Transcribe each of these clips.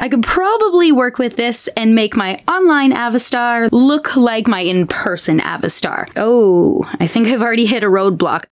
I could probably work with this and make my online Avastar look like my in-person Avastar. Oh, I think I've already hit a roadblock.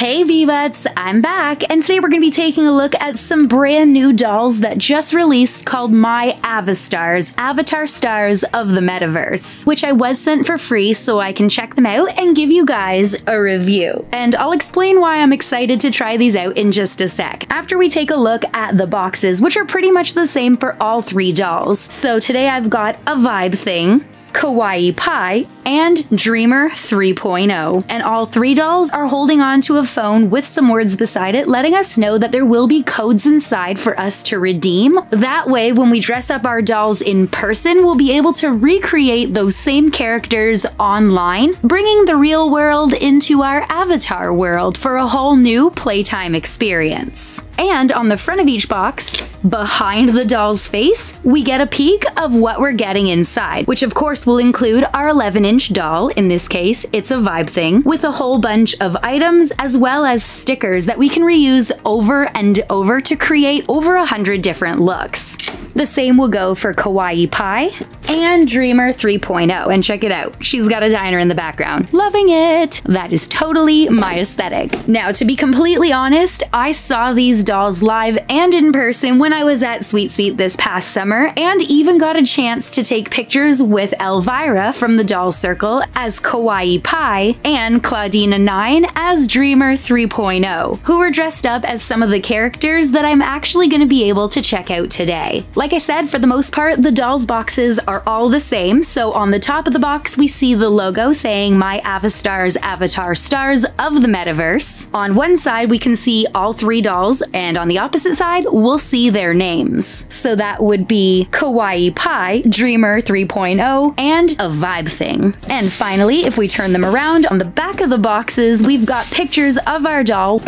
Hey V-Buds, I'm back, and today we're going to be taking a look at some brand new dolls that just released called My Avastars, Avatar Stars of the Metaverse, which I was sent for free so I can check them out and give you guys a review. And I'll explain why I'm excited to try these out in just a sec, after we take a look at the boxes, which are pretty much the same for all three dolls. So today I've got a vibe thing, Kawaii Pie, and Dreamer 3.0. And all three dolls are holding on to a phone with some words beside it, letting us know that there will be codes inside for us to redeem. That way, when we dress up our dolls in person, we'll be able to recreate those same characters online, bringing the real world into our avatar world for a whole new playtime experience. And on the front of each box, behind the doll's face, we get a peek of what we're getting inside, which of course will include our 11 inch doll. In this case, it's a vibe thing with a whole bunch of items as well as stickers that we can reuse over and over to create over a hundred different looks. The same will go for Kawaii Pie and Dreamer 3.0. And check it out, she's got a diner in the background. Loving it! That is totally my aesthetic. Now, to be completely honest, I saw these dolls live and in person when I was at Sweet Suite this past summer, and even got a chance to take pictures with Elvira from the Doll Circle as Kawaii Pie and Claudina 9 as Dreamer 3.0, who were dressed up as some of the characters that I'm actually going to be able to check out today. Like I said, for the most part, the dolls boxes are all the same. So on the top of the box, we see the logo saying My Avastars Avatar Stars of the Metaverse. On one side, we can see all three dolls, and on the opposite side, we'll see their names. So that would be Kawaii Pie, Dreamer 3.0, and a vibe thing. And finally, if we turn them around, on the back of the boxes, we've got pictures of our doll.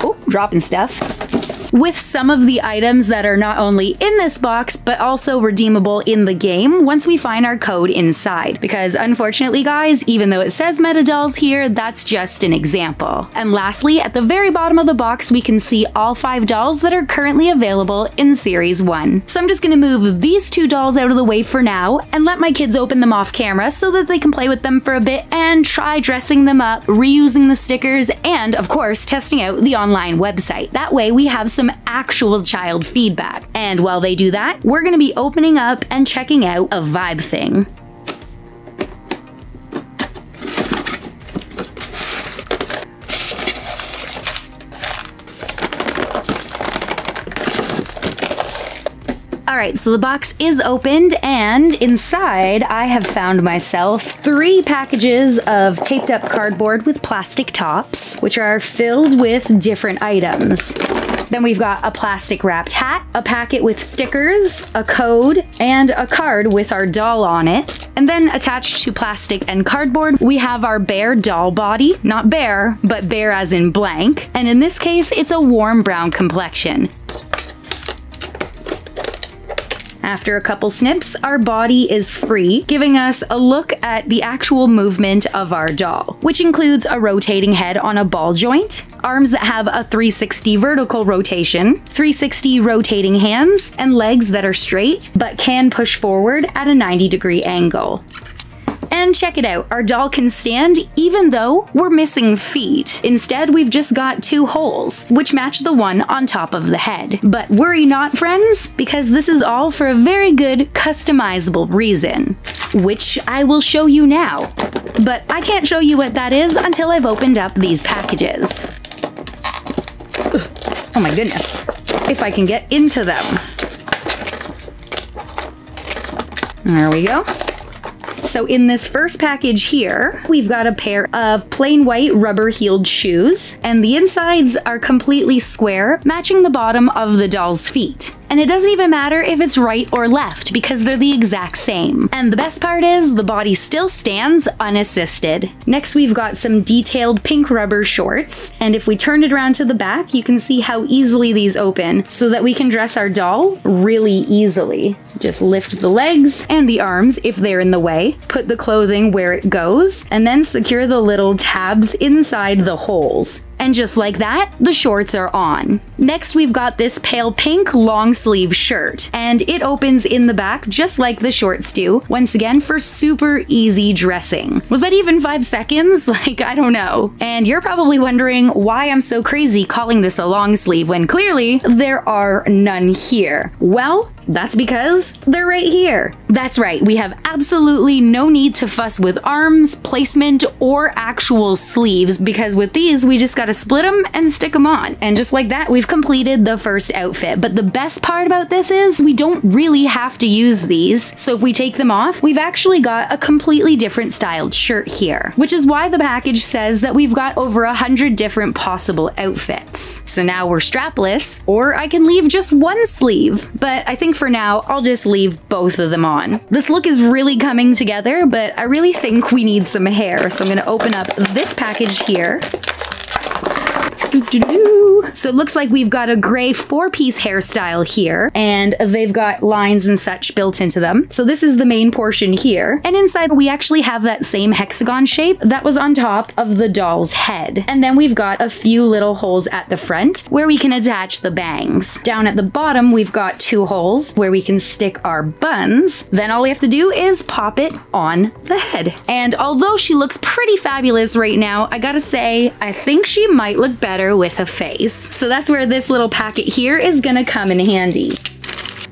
Oh, dropping stuff with some of the items that are not only in this box, but also redeemable in the game once we find our code inside. Because unfortunately, guys, even though it says meta dolls here, that's just an example. And lastly, at the very bottom of the box, we can see all five dolls that are currently available in Series 1. So I'm just gonna move these two dolls out of the way for now and let my kids open them off camera so that they can play with them for a bit and try dressing them up, reusing the stickers, and of course, testing out the online website. That way we have some actual child feedback. And while they do that, we're to be opening up and checking out a vibe thing. Alright, so the box is opened, and inside I have found myself three packages of taped up cardboard with plastic tops, which are filled with different items. Then we've got a plastic wrapped hat, a packet with stickers, a code, and a card with our doll on it. And then attached to plastic and cardboard, we have our bear doll body. Not bear, but bear as in blank. And in this case, it's a warm brown complexion. After a couple snips, our body is free, giving us a look at the actual movement of our doll, which includes a rotating head on a ball joint, arms that have a 360 vertical rotation, 360 rotating hands, and legs that are straight but can push forward at a 90 degree angle. And check it out, our doll can stand even though we're missing feet. Instead, we've just got two holes, which match the one on top of the head. But worry not, friends, because this is all for a very good customizable reason, which I will show you now. But I can't show you what that is until I've opened up these packages. Oh my goodness. If I can get into them. There we go. So in this first package here, we've got a pair of plain white rubber heeled shoes, and the insides are completely square, matching the bottom of the doll's feet. And it doesn't even matter if it's right or left because they're the exact same. And the best part is the body still stands unassisted. Next we've got some detailed pink rubber shorts. And if we turn it around to the back, you can see how easily these open so that we can dress our doll really easily. Just lift the legs and the arms if they're in the way, put the clothing where it goes, and then secure the little tabs inside the holes. And just like that, the shorts are on. Next, we've got this pale pink long sleeve shirt, and it opens in the back just like the shorts do, once again for super easy dressing. Was that even five seconds? Like, I don't know. And you're probably wondering why I'm so crazy calling this a long sleeve when clearly there are none here. Well, that's because they're right here. That's right, we have absolutely no need to fuss with arms, placement, or actual sleeves because with these, we just gotta split them and stick them on. And just like that, we've completed the first outfit. But the best part about this is we don't really have to use these. So if we take them off, we've actually got a completely different styled shirt here, which is why the package says that we've got over a hundred different possible outfits. So now we're strapless, or I can leave just one sleeve. But I think for now, I'll just leave both of them on. This look is really coming together, but I really think we need some hair. So I'm gonna open up this package here. So it looks like we've got a gray four-piece hairstyle here, and they've got lines and such built into them. So this is the main portion here. And inside, we actually have that same hexagon shape that was on top of the doll's head. And then we've got a few little holes at the front where we can attach the bangs. Down at the bottom, we've got two holes where we can stick our buns. Then all we have to do is pop it on the head. And although she looks pretty fabulous right now, I gotta say, I think she might look better with a face. So that's where this little packet here is gonna come in handy.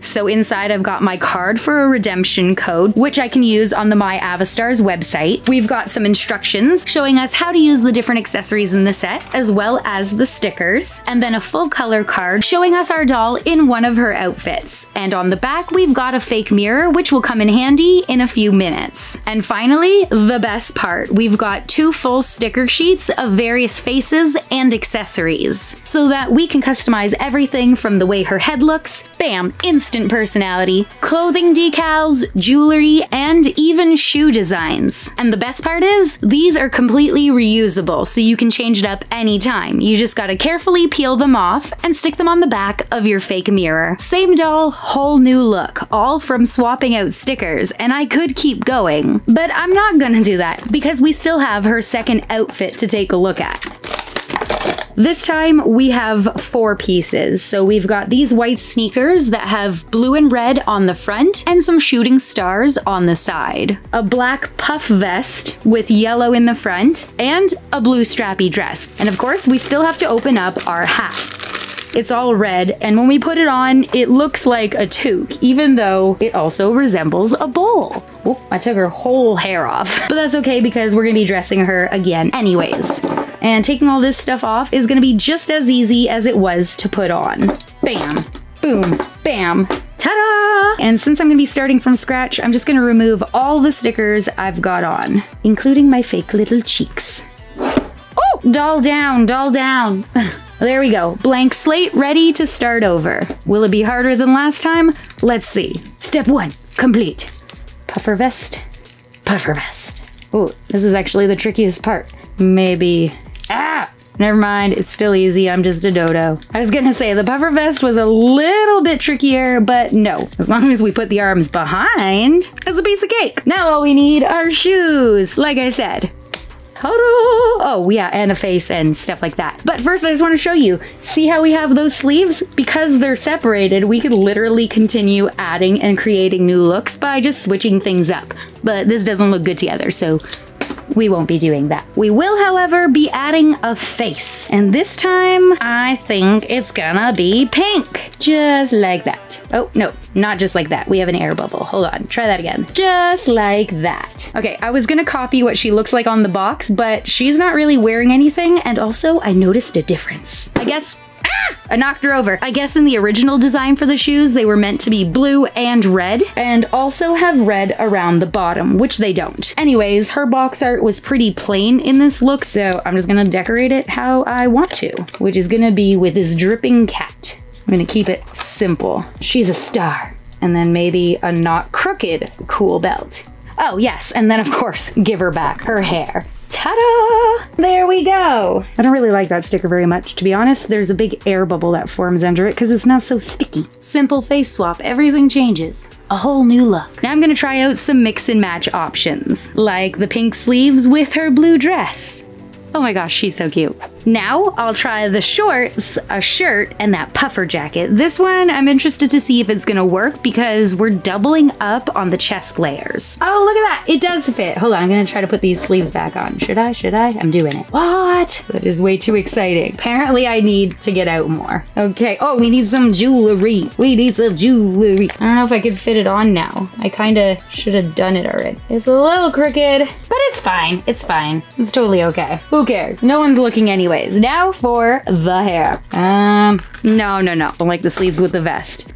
So inside I've got my card for a redemption code, which I can use on the My Avastars website. We've got some instructions showing us how to use the different accessories in the set, as well as the stickers, and then a full color card showing us our doll in one of her outfits. And on the back, we've got a fake mirror, which will come in handy in a few minutes. And finally, the best part, we've got two full sticker sheets of various faces and accessories, so that we can customize everything from the way her head looks, bam, instant personality, clothing decals, jewelry, and even shoe designs. And the best part is, these are completely reusable, so you can change it up anytime. You just gotta carefully peel them off and stick them on the back of your fake mirror. Same doll, whole new look, all from swapping out stickers, and I could keep going. But I'm not gonna do that, because we still have her second outfit to take a look at. This time we have four pieces. So we've got these white sneakers that have blue and red on the front and some shooting stars on the side. A black puff vest with yellow in the front and a blue strappy dress. And of course, we still have to open up our hat. It's all red, and when we put it on, it looks like a toque, even though it also resembles a bowl. Oop, I took her whole hair off. But that's okay because we're gonna be dressing her again anyways. And taking all this stuff off is gonna be just as easy as it was to put on. Bam, boom, bam, Ta-da! And since I'm gonna be starting from scratch, I'm just gonna remove all the stickers I've got on, including my fake little cheeks. Oh, doll down, doll down. There we go. Blank slate ready to start over. Will it be harder than last time? Let's see. Step one, complete. Puffer vest, puffer vest. Oh, this is actually the trickiest part. Maybe. Never mind, it's still easy. I'm just a dodo. I was gonna say the puffer vest was a little bit trickier, but no. As long as we put the arms behind, it's a piece of cake. Now all we need are shoes, like I said. Oh yeah, and a face and stuff like that. But first I just want to show you, see how we have those sleeves? Because they're separated, we could literally continue adding and creating new looks by just switching things up. But this doesn't look good together, so we won't be doing that. We will, however, be adding a face. And this time, I think it's gonna be pink. Just like that. Oh, no, not just like that. We have an air bubble. Hold on, try that again. Just like that. Okay, I was gonna copy what she looks like on the box, but she's not really wearing anything. And also, I noticed a difference. I guess Ah! I knocked her over. I guess in the original design for the shoes, they were meant to be blue and red, and also have red around the bottom, which they don't. Anyways, her box art was pretty plain in this look, so I'm just gonna decorate it how I want to, which is gonna be with this dripping cat. I'm gonna keep it simple. She's a star. And then maybe a not crooked cool belt. Oh, yes, and then of course, give her back her hair. Ta-da! There we go. I don't really like that sticker very much, to be honest. There's a big air bubble that forms under it because it's not so sticky. Simple face swap, everything changes. A whole new look. Now I'm gonna try out some mix and match options, like the pink sleeves with her blue dress. Oh my gosh, she's so cute. Now I'll try the shorts, a shirt, and that puffer jacket. This one, I'm interested to see if it's gonna work because we're doubling up on the chest layers. Oh, look at that. It does fit. Hold on, I'm gonna try to put these sleeves back on. Should I? Should I? I'm doing it. What? That is way too exciting. Apparently I need to get out more. Okay. Oh, we need some jewelry. We need some jewelry. I don't know if I could fit it on now. I kinda should have done it already. It's a little crooked, it's fine. It's fine. It's totally okay. Who cares? No one's looking anyways, now for the hair. Um, no, no, no. Don't like the sleeves with the vest.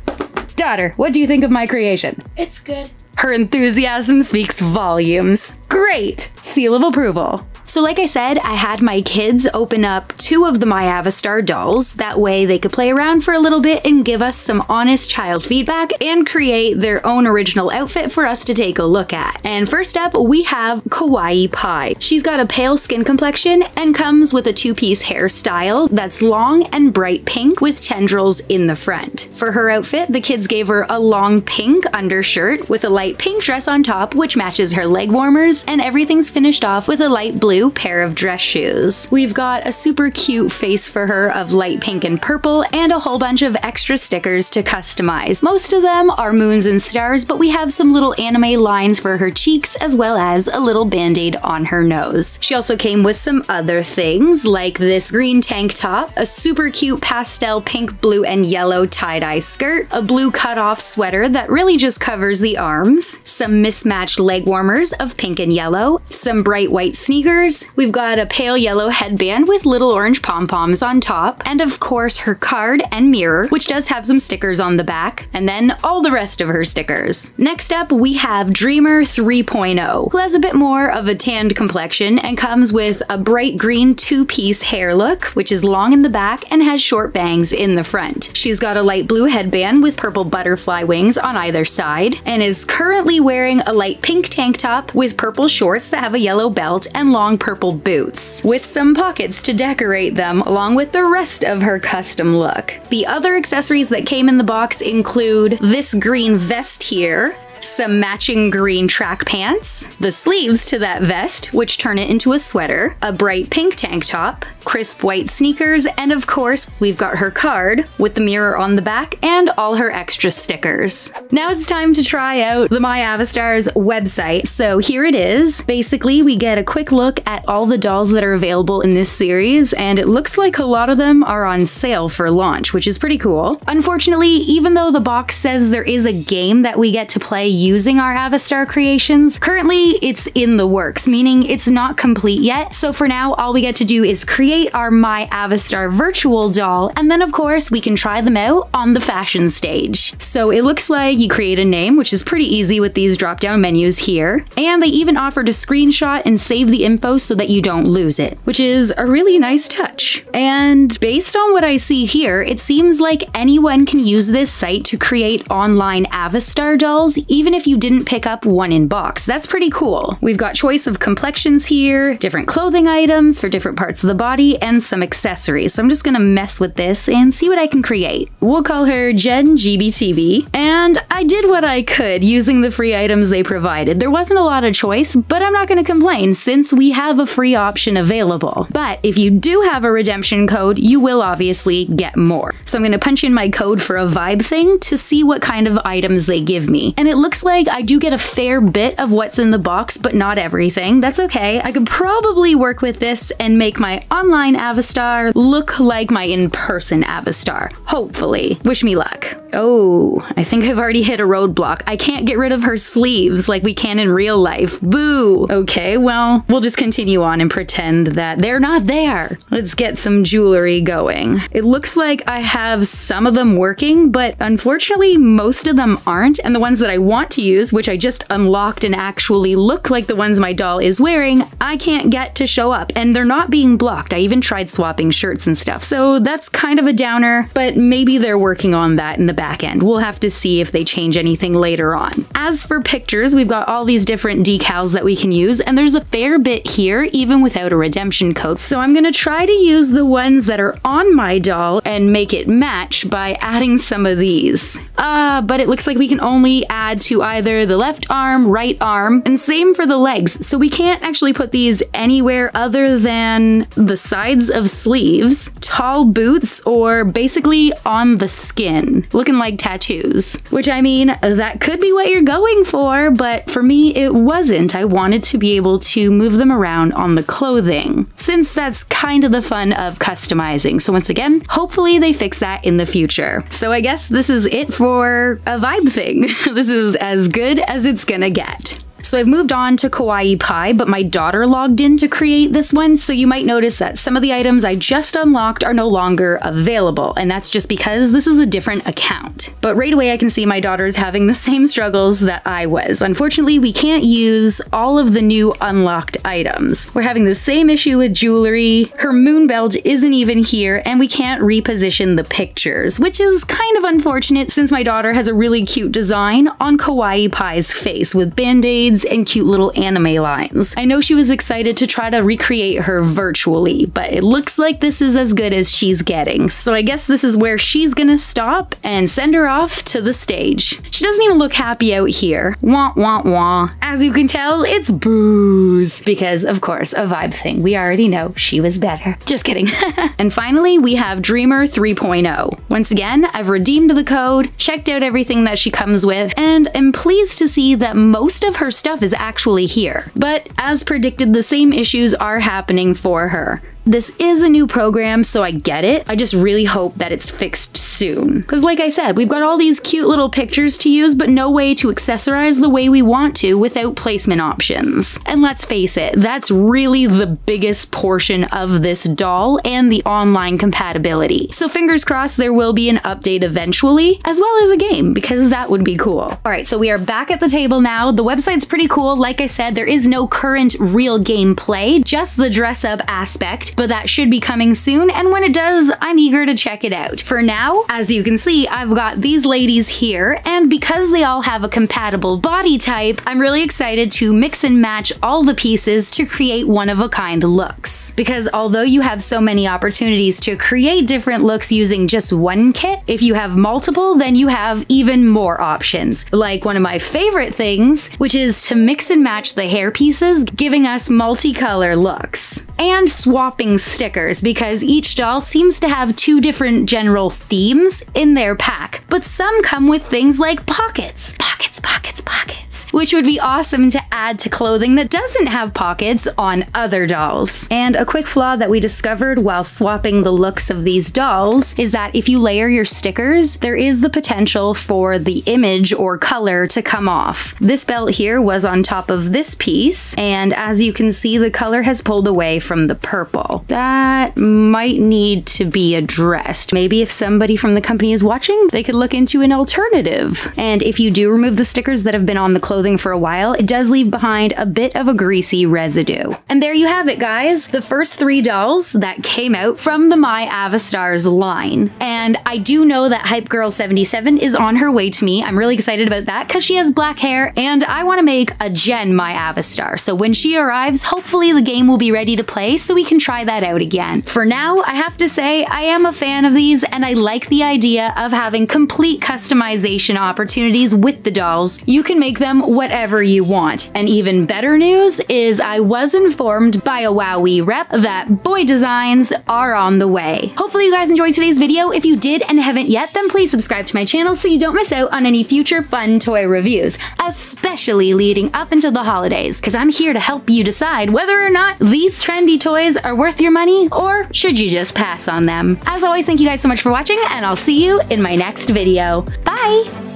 Daughter, what do you think of my creation? It's good. Her enthusiasm speaks volumes. Great! Seal of approval. So like I said, I had my kids open up two of the My Avastar dolls. That way they could play around for a little bit and give us some honest child feedback and create their own original outfit for us to take a look at. And first up, we have Kawaii Pie. She's got a pale skin complexion and comes with a two-piece hairstyle that's long and bright pink with tendrils in the front. For her outfit, the kids gave her a long pink undershirt with a light pink dress on top, which matches her leg warmers, and everything's finished off with a light blue blue pair of dress shoes. We've got a super cute face for her of light pink and purple and a whole bunch of extra stickers to customize. Most of them are moons and stars, but we have some little anime lines for her cheeks as well as a little band-aid on her nose. She also came with some other things like this green tank top, a super cute pastel pink, blue, and yellow tie-dye skirt, a blue cut-off sweater that really just covers the arms, some mismatched leg warmers of pink and yellow, some bright white sneakers, we've got a pale yellow headband with little orange pom-poms on top, and of course her card and mirror, which does have some stickers on the back, and then all the rest of her stickers. Next up, we have Dreamer 3.0, who has a bit more of a tanned complexion and comes with a bright green two-piece hair look, which is long in the back and has short bangs in the front. She's got a light blue headband with purple butterfly wings on either side, and is currently wearing a light pink tank top with purple shorts that have a yellow belt and long purple boots, with some pockets to decorate them along with the rest of her custom look. The other accessories that came in the box include this green vest here, some matching green track pants, the sleeves to that vest, which turn it into a sweater, a bright pink tank top, crisp white sneakers, and of course, we've got her card with the mirror on the back and all her extra stickers. Now it's time to try out the My Avastars website. So here it is. Basically, we get a quick look at all the dolls that are available in this series, and it looks like a lot of them are on sale for launch, which is pretty cool. Unfortunately, even though the box says there is a game that we get to play using our Avastar creations, currently it's in the works, meaning it's not complete yet. So for now, all we get to do is create our My Avastar virtual doll, and then of course we can try them out on the fashion stage. So it looks like you create a name, which is pretty easy with these drop-down menus here, and they even offer to screenshot and save the info so that you don't lose it, which is a really nice touch. And based on what I see here, it seems like anyone can use this site to create online Avastar dolls, even if you didn't pick up one in box. That's pretty cool. We've got choice of complexions here, different clothing items for different parts of the body, and some accessories. So I'm just gonna mess with this and see what I can create. We'll call her Jen GBTB, and I did what I could using the free items they provided. There wasn't a lot of choice, but I'm not gonna complain since we have a free option available. But if you do have a redemption code, you will obviously get more. So I'm gonna punch in my code for a vibe thing to see what kind of items they give me. And it looks like I do get a fair bit of what's in the box, but not everything. That's okay. I could probably work with this and make my online Avastar look like my in-person Avastar. Hopefully. Wish me luck. Oh, I think I've already hit a roadblock. I can't get rid of her sleeves like we can in real life. Boo! Okay, well, we'll just continue on and pretend that they're not there. Let's get some jewelry going. It looks like I have some of them working, but unfortunately most of them aren't, and the ones that I want to use, which I just unlocked and actually look like the ones my doll is wearing, I can't get to show up, and they're not being blocked. I even tried swapping shirts and stuff, so that's kind of a downer, but maybe they're working on that in the back end. We'll have to see if they change anything later on. As for pictures, we've got all these different decals that we can use, and there's a fair bit here, even without a redemption code. So I'm gonna try to use the ones that are on my doll and make it match by adding some of these. Uh, but it looks like we can only add to either the left arm, right arm, and same for the legs. So we can't actually put these anywhere other than the sides of sleeves, tall boots, or basically on the skin, looking like tattoos. Which I mean, that could be what you're going for, but for me, it wasn't. I wanted to be able to move them around on the clothing, since that's kind of the fun of customizing. So once again, hopefully they fix that in the future. So I guess this is it for a vibe thing. this is as good as it's gonna get. So I've moved on to Kawaii Pie, but my daughter logged in to create this one, so you might notice that some of the items I just unlocked are no longer available, and that's just because this is a different account. But right away I can see my daughter's having the same struggles that I was. Unfortunately, we can't use all of the new unlocked items. We're having the same issue with jewelry, her moon belt isn't even here, and we can't reposition the pictures, which is kind of unfortunate since my daughter has a really cute design on Kawaii Pie's face with band-aids and cute little anime lines. I know she was excited to try to recreate her virtually, but it looks like this is as good as she's getting. So I guess this is where she's gonna stop and send her off to the stage. She doesn't even look happy out here. Wah wah wah. As you can tell, it's booze. Because, of course, a vibe thing. We already know she was better. Just kidding. and finally, we have Dreamer 3.0. Once again, I've redeemed the code, checked out everything that she comes with, and am pleased to see that most of her stuff is actually here. But as predicted, the same issues are happening for her. This is a new program, so I get it. I just really hope that it's fixed soon. Because like I said, we've got all these cute little pictures to use, but no way to accessorize the way we want to without placement options. And let's face it, that's really the biggest portion of this doll and the online compatibility. So fingers crossed there will be an update eventually, as well as a game, because that would be cool. All right, so we are back at the table now. The website's pretty cool. Like I said, there is no current real gameplay, just the dress up aspect but that should be coming soon, and when it does, I'm eager to check it out. For now, as you can see, I've got these ladies here, and because they all have a compatible body type, I'm really excited to mix and match all the pieces to create one-of-a-kind looks. Because although you have so many opportunities to create different looks using just one kit, if you have multiple, then you have even more options. Like one of my favorite things, which is to mix and match the hair pieces, giving us multicolor looks. And swapping stickers because each doll seems to have two different general themes in their pack, but some come with things like pockets. Pockets, pockets, pockets. Which would be awesome to add to clothing that doesn't have pockets on other dolls. And a quick flaw that we discovered while swapping the looks of these dolls is that if you layer your stickers, there is the potential for the image or color to come off. This belt here was on top of this piece, and as you can see, the color has pulled away from the purple. That might need to be addressed. Maybe if somebody from the company is watching, they could look into an alternative. And if you do remove the stickers that have been on the clothing for a while, it does leave behind a bit of a greasy residue. And there you have it, guys. The first three dolls that came out from the My Avastars line. And I do know that Hype Girl 77 is on her way to me. I'm really excited about that because she has black hair and I want to make a Jen My Avastar. So when she arrives, hopefully the game will be ready to play so we can try that out again. For now, I have to say I am a fan of these and I like the idea of having complete customization opportunities with the dolls. You can make them whatever you want. And even better news is I was informed by a WowWee rep that boy designs are on the way. Hopefully you guys enjoyed today's video. If you did and haven't yet, then please subscribe to my channel so you don't miss out on any future fun toy reviews, especially leading up into the holidays, because I'm here to help you decide whether or not these trendy toys are worth worth your money or should you just pass on them? As always, thank you guys so much for watching and I'll see you in my next video. Bye!